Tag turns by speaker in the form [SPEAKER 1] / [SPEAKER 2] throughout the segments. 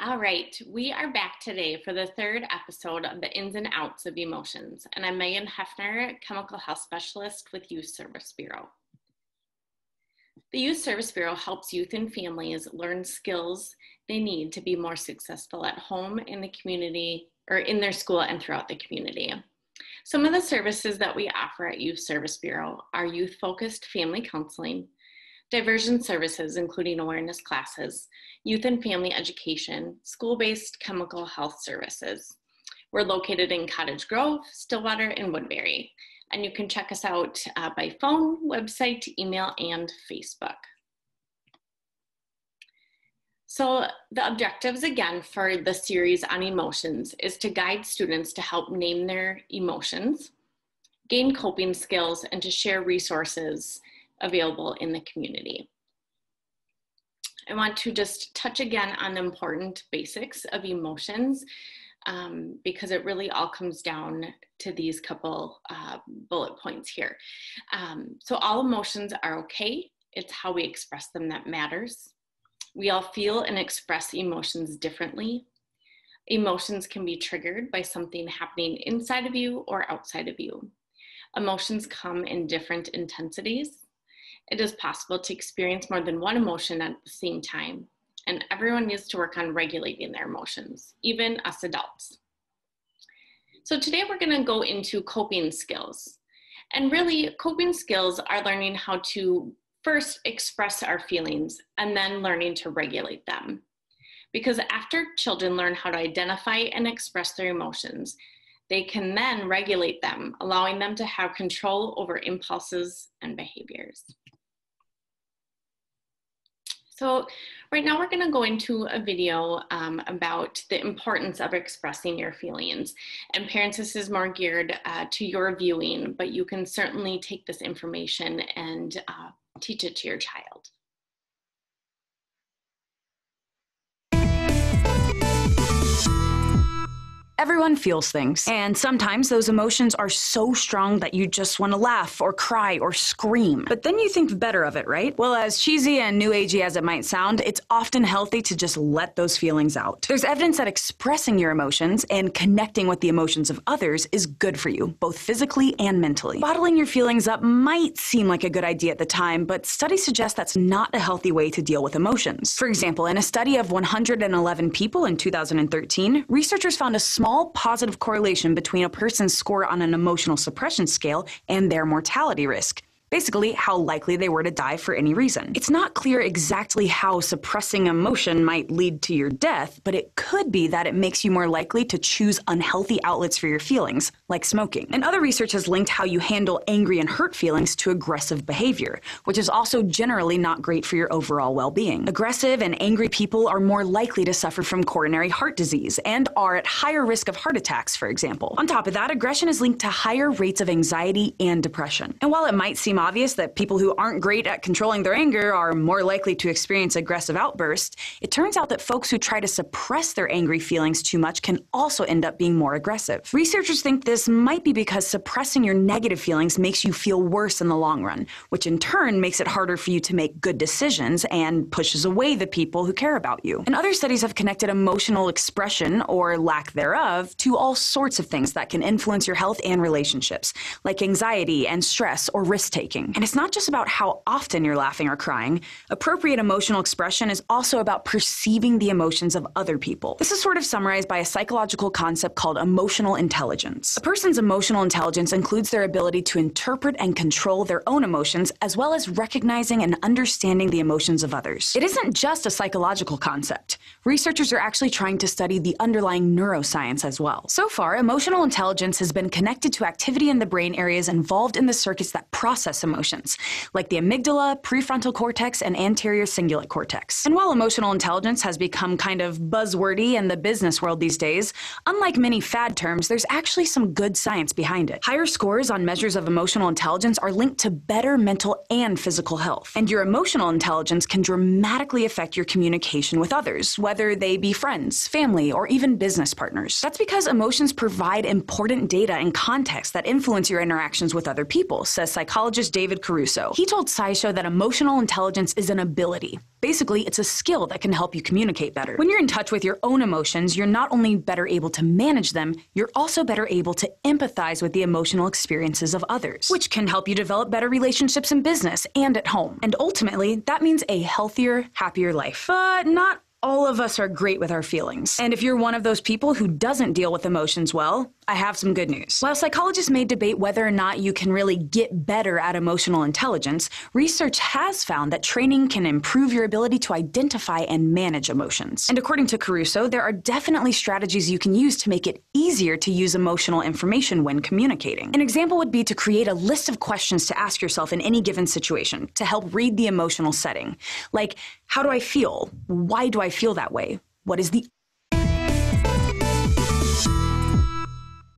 [SPEAKER 1] All right, we are back today for the third episode of the ins and outs of emotions. And I'm Meghan Heffner, chemical health specialist with Youth Service Bureau. The Youth Service Bureau helps youth and families learn skills they need to be more successful at home, in the community, or in their school and throughout the community. Some of the services that we offer at Youth Service Bureau are youth focused family counseling, diversion services, including awareness classes, youth and family education, school-based chemical health services. We're located in Cottage Grove, Stillwater, and Woodbury. And you can check us out uh, by phone, website, email, and Facebook. So the objectives again for the series on emotions is to guide students to help name their emotions, gain coping skills, and to share resources available in the community. I want to just touch again on the important basics of emotions um, because it really all comes down to these couple uh, bullet points here. Um, so all emotions are okay. It's how we express them that matters. We all feel and express emotions differently. Emotions can be triggered by something happening inside of you or outside of you. Emotions come in different intensities it is possible to experience more than one emotion at the same time, and everyone needs to work on regulating their emotions, even us adults. So today we're gonna go into coping skills. And really, coping skills are learning how to first express our feelings and then learning to regulate them. Because after children learn how to identify and express their emotions, they can then regulate them, allowing them to have control over impulses and behaviors. So right now we're gonna go into a video um, about the importance of expressing your feelings. And parents, this is more geared uh, to your viewing, but you can certainly take this information and uh, teach it to your child.
[SPEAKER 2] Everyone feels things, and sometimes those emotions are so strong that you just want to laugh or cry or scream. But then you think better of it, right? Well, as cheesy and new agey as it might sound, it's often healthy to just let those feelings out. There's evidence that expressing your emotions and connecting with the emotions of others is good for you, both physically and mentally. Bottling your feelings up might seem like a good idea at the time, but studies suggest that's not a healthy way to deal with emotions. For example, in a study of 111 people in 2013, researchers found a small small positive correlation between a person's score on an emotional suppression scale and their mortality risk basically how likely they were to die for any reason. It's not clear exactly how suppressing emotion might lead to your death, but it could be that it makes you more likely to choose unhealthy outlets for your feelings, like smoking. And other research has linked how you handle angry and hurt feelings to aggressive behavior, which is also generally not great for your overall well-being. Aggressive and angry people are more likely to suffer from coronary heart disease and are at higher risk of heart attacks, for example. On top of that, aggression is linked to higher rates of anxiety and depression. And while it might seem obvious that people who aren't great at controlling their anger are more likely to experience aggressive outbursts, it turns out that folks who try to suppress their angry feelings too much can also end up being more aggressive. Researchers think this might be because suppressing your negative feelings makes you feel worse in the long run, which in turn makes it harder for you to make good decisions and pushes away the people who care about you. And other studies have connected emotional expression, or lack thereof, to all sorts of things that can influence your health and relationships, like anxiety and stress or risk taking And it's not just about how often you're laughing or crying. Appropriate emotional expression is also about perceiving the emotions of other people. This is sort of summarized by a psychological concept called emotional intelligence. A person's emotional intelligence includes their ability to interpret and control their own emotions, as well as recognizing and understanding the emotions of others. It isn't just a psychological concept. Researchers are actually trying to study the underlying neuroscience as well. So far, emotional intelligence has been connected to activity in the brain areas involved in the circuits that process emotions, like the amygdala, prefrontal cortex, and anterior cingulate cortex. And while emotional intelligence has become kind of buzzwordy in the business world these days, unlike many fad terms, there's actually some good science behind it. Higher scores on measures of emotional intelligence are linked to better mental and physical health. And your emotional intelligence can dramatically affect your communication with others, others, whether they be friends, family, or even business partners. That's because emotions provide important data and context that influence your interactions with other people, says psychologist David Caruso. He told SciShow that emotional intelligence is an ability. Basically, it's a skill that can help you communicate better. When you're in touch with your own emotions, you're not only better able to manage them, you're also better able to empathize with the emotional experiences of others, which can help you develop better relationships in business and at home. And ultimately, that means a healthier, happier life. But not all of us are great with our feelings. And if you're one of those people who doesn't deal with emotions well, I have some good news. While psychologists may debate whether or not you can really get better at emotional intelligence, research has found that training can improve your ability to identify and manage emotions. And according to Caruso, there are definitely strategies you can use to make it easier to use emotional information when communicating. An example would be to create a list of questions to ask yourself in any given situation to help read the emotional setting. Like, how do I feel? Why do I feel that way? What is the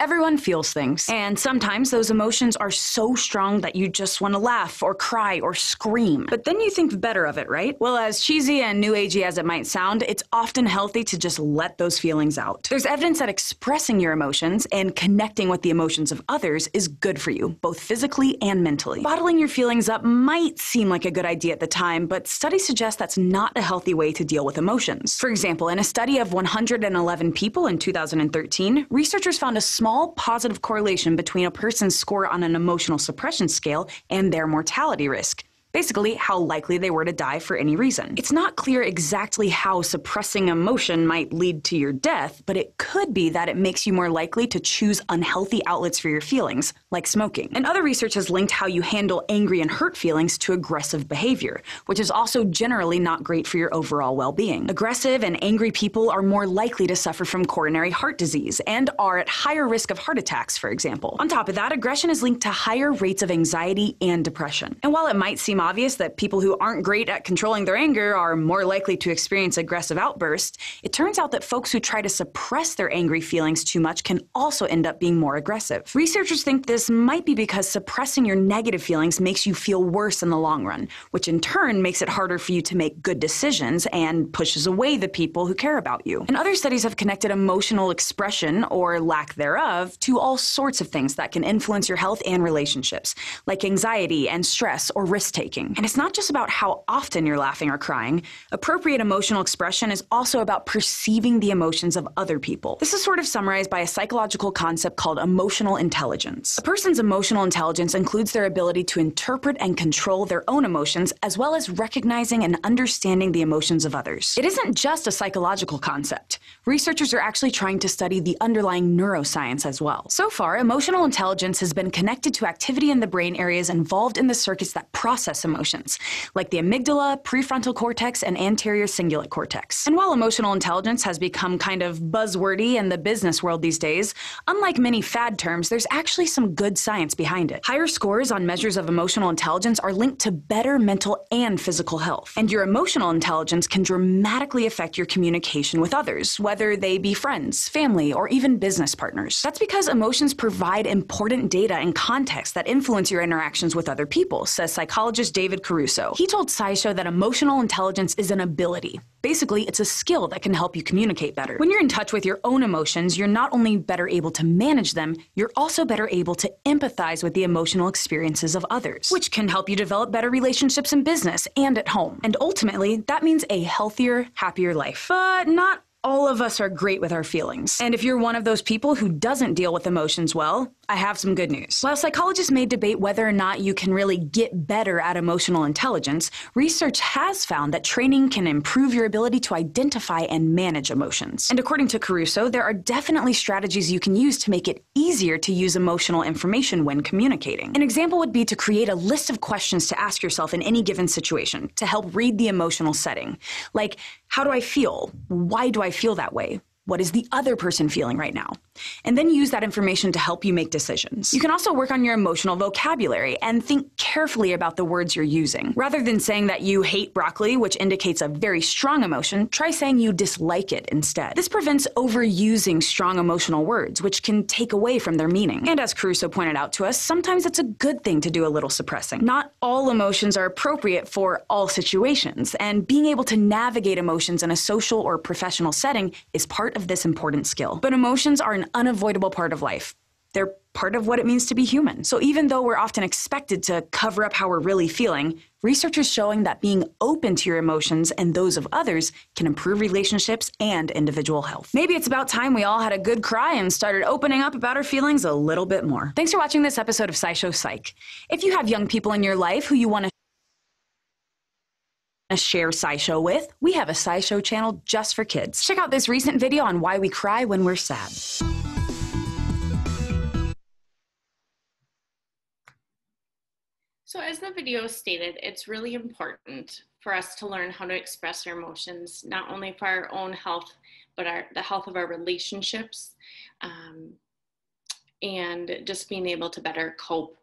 [SPEAKER 2] Everyone feels things, and sometimes those emotions are so strong that you just want to laugh or cry or scream. But then you think better of it, right? Well, as cheesy and new agey as it might sound, it's often healthy to just let those feelings out. There's evidence that expressing your emotions and connecting with the emotions of others is good for you, both physically and mentally. Bottling your feelings up might seem like a good idea at the time, but studies suggest that's not a healthy way to deal with emotions. For example, in a study of 111 people in 2013, researchers found a small small positive correlation between a person's score on an emotional suppression scale and their mortality risk basically how likely they were to die for any reason. It's not clear exactly how suppressing emotion might lead to your death, but it could be that it makes you more likely to choose unhealthy outlets for your feelings, like smoking. And other research has linked how you handle angry and hurt feelings to aggressive behavior, which is also generally not great for your overall well-being. Aggressive and angry people are more likely to suffer from coronary heart disease and are at higher risk of heart attacks, for example. On top of that, aggression is linked to higher rates of anxiety and depression. And while it might seem obvious that people who aren't great at controlling their anger are more likely to experience aggressive outbursts, it turns out that folks who try to suppress their angry feelings too much can also end up being more aggressive. Researchers think this might be because suppressing your negative feelings makes you feel worse in the long run, which in turn makes it harder for you to make good decisions and pushes away the people who care about you. And other studies have connected emotional expression, or lack thereof, to all sorts of things that can influence your health and relationships, like anxiety and stress or risk taking And it's not just about how often you're laughing or crying. Appropriate emotional expression is also about perceiving the emotions of other people. This is sort of summarized by a psychological concept called emotional intelligence. A person's emotional intelligence includes their ability to interpret and control their own emotions, as well as recognizing and understanding the emotions of others. It isn't just a psychological concept. Researchers are actually trying to study the underlying neuroscience as well. So far, emotional intelligence has been connected to activity in the brain areas involved in the circuits that process emotions, like the amygdala, prefrontal cortex, and anterior cingulate cortex. And while emotional intelligence has become kind of buzzwordy in the business world these days, unlike many fad terms, there's actually some good science behind it. Higher scores on measures of emotional intelligence are linked to better mental and physical health. And your emotional intelligence can dramatically affect your communication with others, whether they be friends, family, or even business partners. That's because emotions provide important data and context that influence your interactions with other people, says psychologist David Caruso. He told SciShow that emotional intelligence is an ability. Basically, it's a skill that can help you communicate better. When you're in touch with your own emotions, you're not only better able to manage them, you're also better able to empathize with the emotional experiences of others, which can help you develop better relationships in business and at home. And ultimately, that means a healthier, happier life. But not all of us are great with our feelings. And if you're one of those people who doesn't deal with emotions well, I have some good news. While psychologists may debate whether or not you can really get better at emotional intelligence, research has found that training can improve your ability to identify and manage emotions. And according to Caruso, there are definitely strategies you can use to make it easier to use emotional information when communicating. An example would be to create a list of questions to ask yourself in any given situation to help read the emotional setting. Like, how do I feel? Why do I feel that way? What is the other person feeling right now? And then use that information to help you make decisions. You can also work on your emotional vocabulary and think carefully about the words you're using. Rather than saying that you hate broccoli, which indicates a very strong emotion, try saying you dislike it instead. This prevents overusing strong emotional words, which can take away from their meaning. And as Caruso pointed out to us, sometimes it's a good thing to do a little suppressing. Not all emotions are appropriate for all situations, and being able to navigate emotions in a social or professional setting is part of this important skill. But emotions are an unavoidable part of life. They're part of what it means to be human. So even though we're often expected to cover up how we're really feeling, research is showing that being open to your emotions and those of others can improve relationships and individual health. Maybe it's about time we all had a good cry and started opening up about our feelings a little bit more. Thanks for watching this episode of SciShow Psych. If you have young people in your life who you want to share SciShow with, we have a SciShow channel just for kids. Check out this recent video on why we cry when we're sad.
[SPEAKER 1] So as the video stated, it's really important for us to learn how to express our emotions, not only for our own health, but our, the health of our relationships, um, and just being able to better cope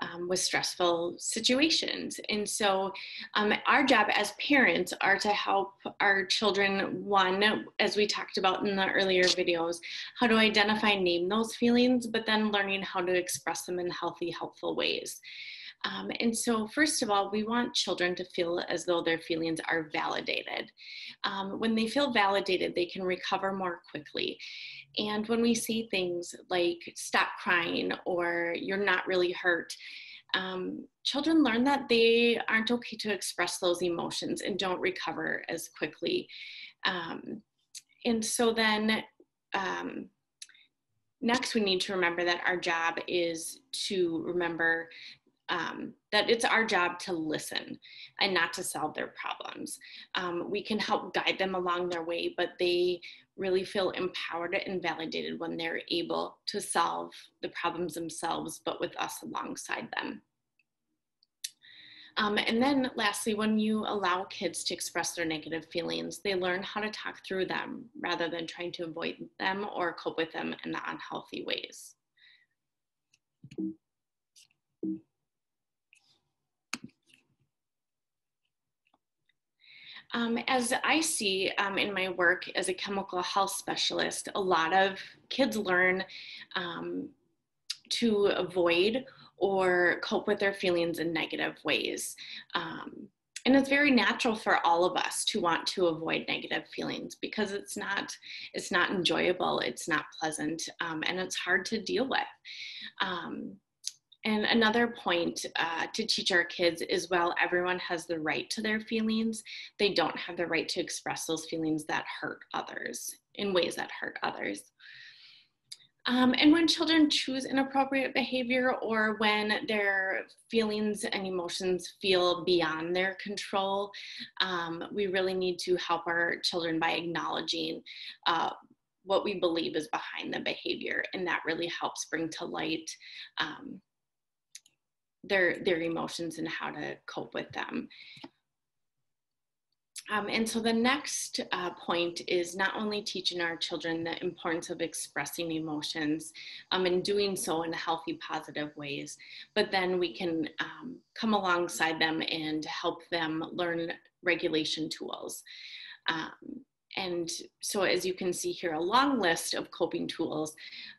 [SPEAKER 1] um, with stressful situations. And so, um, our job as parents are to help our children, one, as we talked about in the earlier videos, how to identify, name those feelings, but then learning how to express them in healthy, helpful ways. Um, and so, first of all, we want children to feel as though their feelings are validated. Um, when they feel validated, they can recover more quickly. And when we say things like, stop crying, or you're not really hurt, um, children learn that they aren't okay to express those emotions and don't recover as quickly. Um, and so then, um, next, we need to remember that our job is to remember um, that it's our job to listen and not to solve their problems. Um, we can help guide them along their way, but they really feel empowered and validated when they're able to solve the problems themselves, but with us alongside them. Um, and then lastly, when you allow kids to express their negative feelings, they learn how to talk through them rather than trying to avoid them or cope with them in unhealthy ways. Um, as I see um, in my work as a chemical health specialist, a lot of kids learn um, to avoid or cope with their feelings in negative ways. Um, and it's very natural for all of us to want to avoid negative feelings because it's not it's not enjoyable it's not pleasant um, and it's hard to deal with um, and another point uh, to teach our kids is while everyone has the right to their feelings, they don't have the right to express those feelings that hurt others in ways that hurt others. Um, and when children choose inappropriate behavior or when their feelings and emotions feel beyond their control, um, we really need to help our children by acknowledging uh, what we believe is behind the behavior. And that really helps bring to light um, their their emotions and how to cope with them. Um, and so the next uh, point is not only teaching our children the importance of expressing emotions um, and doing so in healthy, positive ways, but then we can um, come alongside them and help them learn regulation tools. Um, and so as you can see here, a long list of coping tools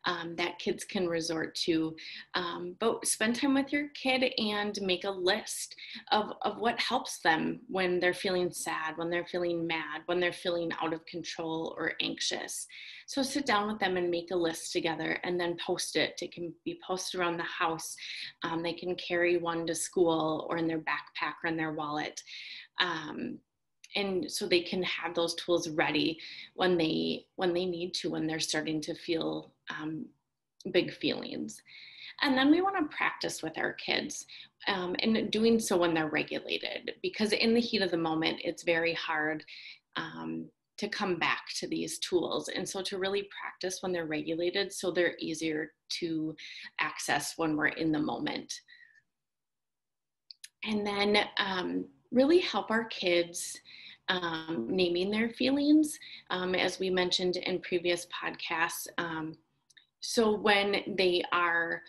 [SPEAKER 1] um, that kids can resort to. Um, but spend time with your kid and make a list of, of what helps them when they're feeling sad, when they're feeling mad, when they're feeling out of control or anxious. So sit down with them and make a list together and then post it. It can be posted around the house. Um, they can carry one to school or in their backpack or in their wallet. Um, and so they can have those tools ready when they when they need to when they're starting to feel um, big feelings. And then we want to practice with our kids um, and doing so when they're regulated because in the heat of the moment it's very hard um, to come back to these tools. And so to really practice when they're regulated so they're easier to access when we're in the moment. And then um, really help our kids um, naming their feelings, um, as we mentioned in previous podcasts. Um, so when they are,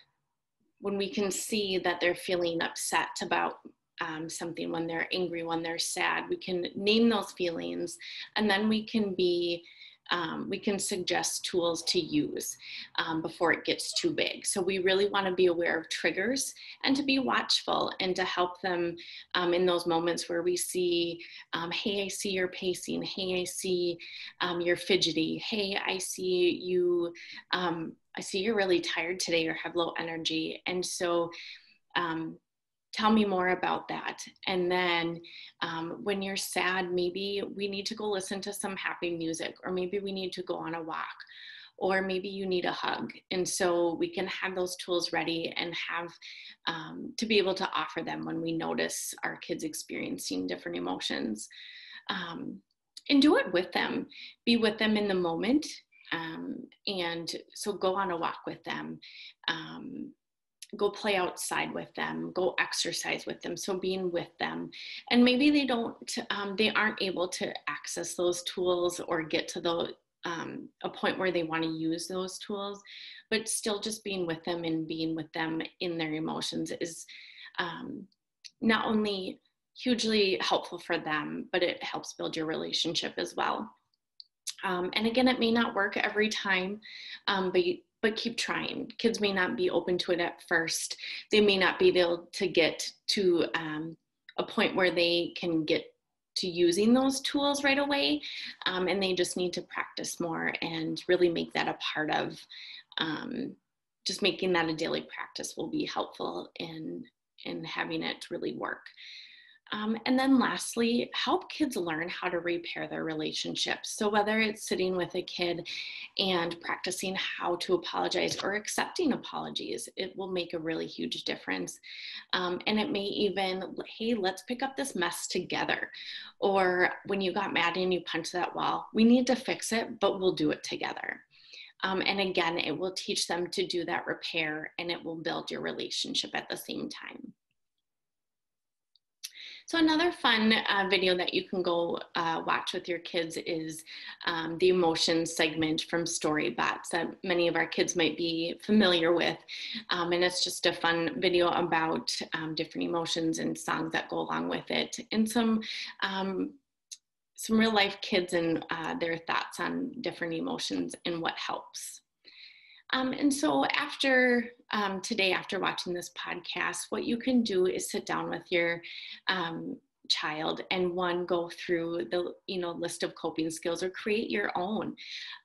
[SPEAKER 1] when we can see that they're feeling upset about um, something, when they're angry, when they're sad, we can name those feelings and then we can be um, we can suggest tools to use um, before it gets too big. So we really want to be aware of triggers and to be watchful and to help them um, in those moments where we see, um, hey, I see you're pacing. Hey, I see um, you're fidgety. Hey, I see you. Um, I see you're really tired today or have low energy. And so tell me more about that. And then um, when you're sad, maybe we need to go listen to some happy music, or maybe we need to go on a walk, or maybe you need a hug. And so we can have those tools ready and have um, to be able to offer them when we notice our kids experiencing different emotions. Um, and do it with them, be with them in the moment. Um, and so go on a walk with them um, go play outside with them go exercise with them so being with them. And maybe they don't um, they aren't able to access those tools or get to the um, a point where they want to use those tools. But still just being with them and being with them in their emotions is um, not only hugely helpful for them but it helps build your relationship as well. Um, and again, it may not work every time, um, but but keep trying. Kids may not be open to it at first. They may not be able to get to um, a point where they can get to using those tools right away. Um, and they just need to practice more and really make that a part of um, just making that a daily practice will be helpful in, in having it really work. Um, and then lastly, help kids learn how to repair their relationships. So, whether it's sitting with a kid and practicing how to apologize or accepting apologies, it will make a really huge difference. Um, and it may even, hey, let's pick up this mess together. Or when you got mad and you punched that wall, we need to fix it, but we'll do it together. Um, and again, it will teach them to do that repair and it will build your relationship at the same time. So another fun uh, video that you can go uh, watch with your kids is um, the emotion segment from Storybots that many of our kids might be familiar with. Um, and it's just a fun video about um, different emotions and songs that go along with it and some um, some real life kids and uh, their thoughts on different emotions and what helps. Um, and so after um, today, after watching this podcast, what you can do is sit down with your um, child and one go through the you know list of coping skills or create your own.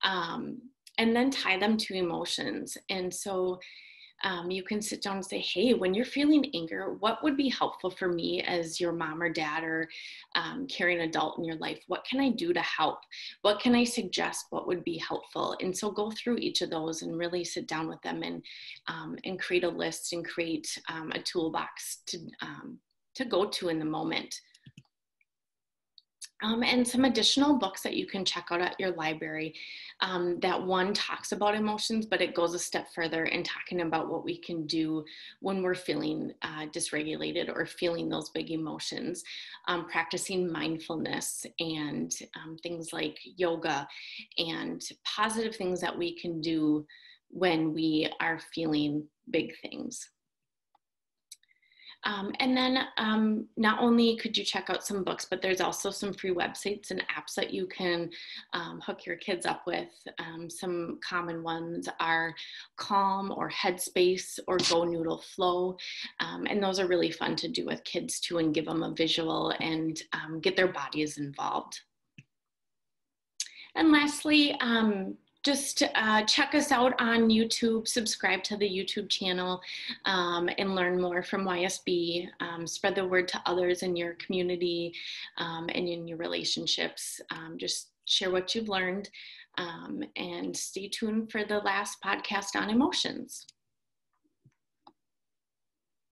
[SPEAKER 1] Um, and then tie them to emotions. And so um, you can sit down and say, hey, when you're feeling anger, what would be helpful for me as your mom or dad or um, caring adult in your life? What can I do to help? What can I suggest? What would be helpful? And so go through each of those and really sit down with them and, um, and create a list and create um, a toolbox to, um, to go to in the moment. Um, and some additional books that you can check out at your library. Um, that one talks about emotions, but it goes a step further in talking about what we can do when we're feeling uh, dysregulated or feeling those big emotions. Um, practicing mindfulness and um, things like yoga and positive things that we can do when we are feeling big things. Um, and then um, not only could you check out some books, but there's also some free websites and apps that you can um, hook your kids up with. Um, some common ones are Calm or Headspace or Go Noodle Flow. Um, and those are really fun to do with kids too and give them a visual and um, get their bodies involved. And lastly, um, just uh, check us out on YouTube, subscribe to the YouTube channel, um, and learn more from YSB. Um, spread the word to others in your community um, and in your relationships. Um, just share what you've learned um, and stay tuned for the last podcast on emotions.